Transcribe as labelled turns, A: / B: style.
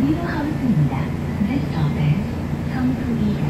A: 미로하우스입니다. This 네, stop 어, is 네. 성수이